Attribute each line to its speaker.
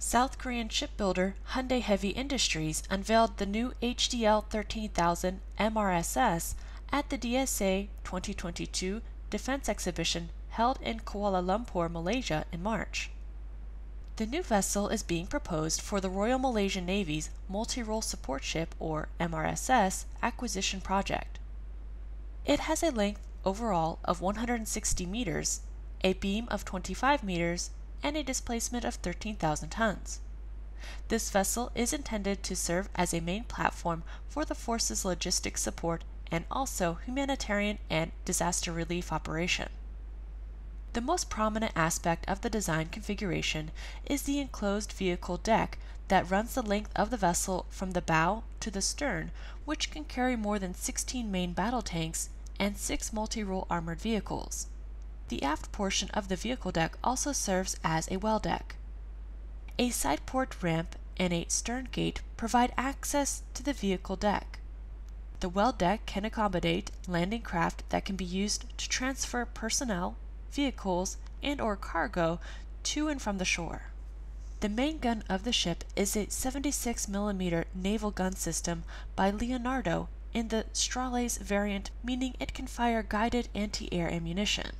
Speaker 1: South Korean shipbuilder Hyundai Heavy Industries unveiled the new HDL 13000 MRSS at the DSA 2022 Defense Exhibition held in Kuala Lumpur, Malaysia in March. The new vessel is being proposed for the Royal Malaysian Navy's Multi-Role Support Ship or MRSS acquisition project. It has a length overall of 160 meters, a beam of 25 meters, and a displacement of 13,000 tons. This vessel is intended to serve as a main platform for the force's logistics support and also humanitarian and disaster relief operation. The most prominent aspect of the design configuration is the enclosed vehicle deck that runs the length of the vessel from the bow to the stern, which can carry more than 16 main battle tanks and 6 multi-role armored vehicles. The aft portion of the vehicle deck also serves as a well deck. A side port ramp and a stern gate provide access to the vehicle deck. The well deck can accommodate landing craft that can be used to transfer personnel, vehicles, and or cargo to and from the shore. The main gun of the ship is a 76mm naval gun system by Leonardo in the Strales variant, meaning it can fire guided anti-air ammunition.